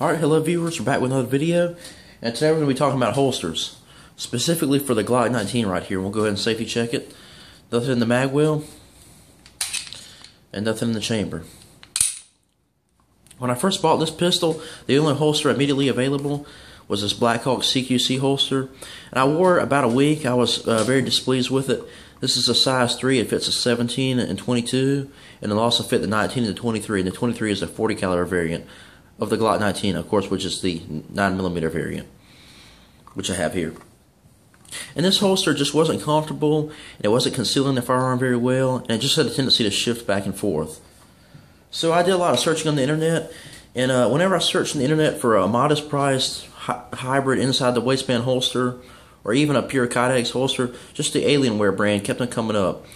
Alright, hello viewers, we're back with another video, and today we're going to be talking about holsters, specifically for the Glock 19 right here. We'll go ahead and safety check it. Nothing in the mag well, and nothing in the chamber. When I first bought this pistol, the only holster immediately available was this Blackhawk CQC holster, and I wore it about a week. I was uh, very displeased with it. This is a size 3, it fits a 17 and 22, and it'll also fit the 19 and the 23, and the 23 is a 40 caliber variant of the Glock 19, of course, which is the 9mm variant, which I have here. And this holster just wasn't comfortable, and it wasn't concealing the firearm very well, and it just had a tendency to shift back and forth. So I did a lot of searching on the internet, and uh, whenever I searched on the internet for a modest priced hi hybrid inside the waistband holster, or even a pure Kydex holster, just the Alien Gear brand kept on coming up.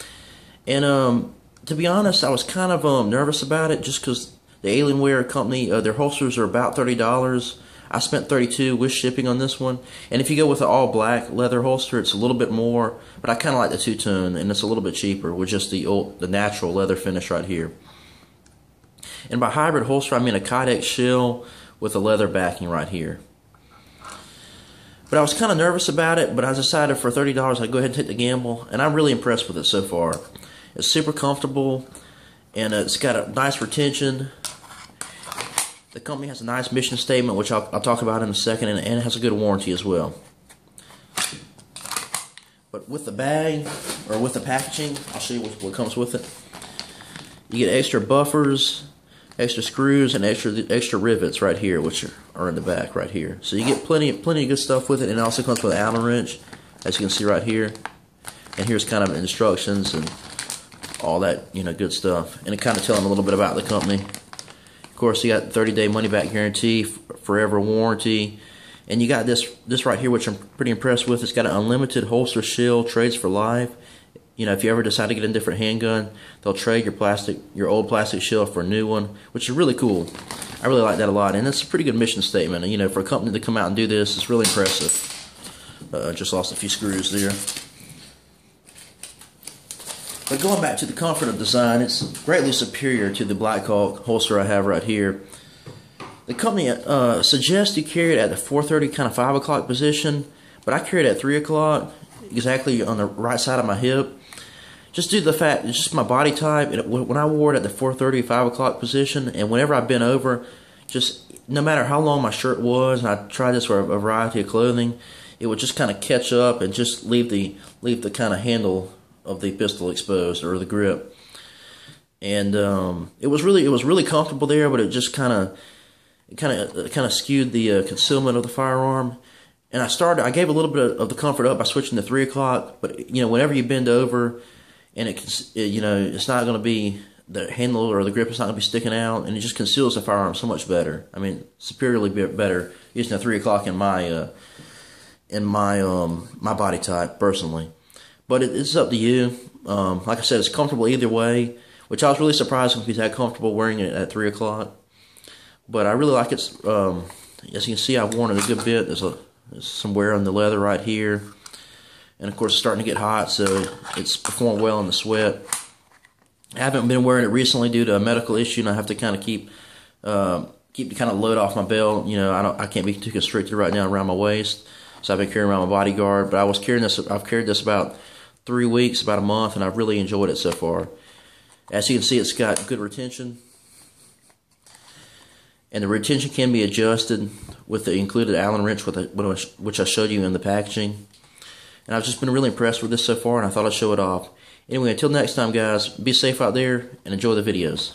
And um, to be honest, I was kind of um, nervous about it just because the Alien Gear company, uh, their holsters are about $30. I spent 32 with shipping on this one. And if you go with the all black leather holster, it's a little bit more, but I kind of like the two tone and it's a little bit cheaper with just the old, the natural leather finish right here. And by hybrid holster, I mean a Kydex shell with a leather backing right here. But I was kind of nervous about it, but I decided for $30 I'd go ahead and take the gamble, and I'm really impressed with it so far. It's super comfortable, and it's got a nice retention. The company has a nice mission statement, which I'll, I'll talk about in a second, and, and, it has a good warranty as well. But with the bag, or with the packaging, I'll show you what, what comes with it. You get extra buffers, extra screws, and extra extra rivets right here, which are in the back right here. So you get plenty plenty of good stuff with it, and it also comes with an Allen wrench, as you can see right here. And here's kind of instructions and all that you know good stuff, and it kind of tells telling a little bit about the company course, you got 30 day money back guarantee, forever warranty, and you got this this right here, which I'm pretty impressed with. It's got an unlimited holster shield, trades for life. You know, if you ever decide to get a different handgun, they'll trade your plastic, your old plastic shield for a new one, which is really cool. I really like that a lot, and it's a pretty good mission statement. You know, for a company to come out and do this, it's really impressive. Uh, just lost a few screws there. But going back to the comfort of design, it's greatly superior to the Blackhawk holster I have right here. The company uh, suggests you carry it at the 4:30 kind of 5 o'clock position, but I carry it at 3 o'clock, exactly on the right side of my hip. Just due to the fact it's just my body type. when I wore it at the 4:30 5 o'clock position, and whenever I bent over, just no matter how long my shirt was, and I tried this for a variety of clothing, it would just kind of catch up and just leave the leave the kind of handle of the pistol exposed or the grip. And um, it was really it was really comfortable there, but it just kind of kind of kind of skewed the uh, concealment of the firearm. And I started I gave a little bit of the comfort up by switching to three o'clock. But you know whenever you bend over, and it, it you know it's not going to be the handle or the grip is not going to be sticking out, and it just conceals the firearm so much better. I mean, superiorly better using a three o'clock in my uh, in my um my body type personally. But it, it's up to you. Um, like I said, it's comfortable either way, which I was really surprised when he's that comfortable wearing it at 3 o'clock. But I really like it. Um, as you can see, I've worn it a good bit. There's, a, there's some wear on the leather right here. And of course, it's starting to get hot, so it's performed well in the sweat. I haven't been wearing it recently due to a medical issue, and I have to kind of keep uh, keep the kind of load off my belt. You know, I don't I can't be too constricted right now around my waist, so I've been carrying around my bodyguard. But I was carrying this. I've carried this about three weeks, about a month, and I've really enjoyed it so far. As you can see, it's got good retention. And the retention can be adjusted with the included Allen wrench, which I showed you in the packaging. And I've just been really impressed with this so far, and I thought I'd show it off. Anyway, until next time, guys, be safe out there and enjoy the videos.